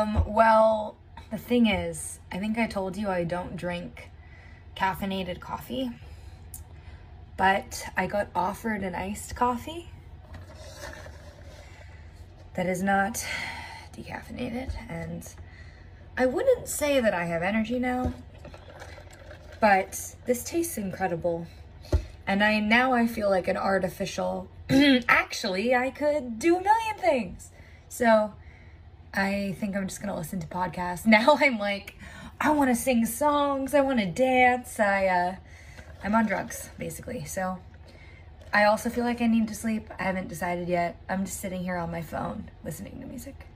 Um, well, the thing is, I think I told you I don't drink caffeinated coffee, but I got offered an iced coffee that is not decaffeinated, and I wouldn't say that I have energy now, but this tastes incredible. And I now I feel like an artificial. Actually, I could do a million things. So I think I'm just gonna listen to podcasts. Now I'm like, I want to sing songs. I want to dance. I uh, I'm on drugs basically. So I also feel like I need to sleep. I haven't decided yet. I'm just sitting here on my phone listening to music.